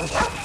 Lord.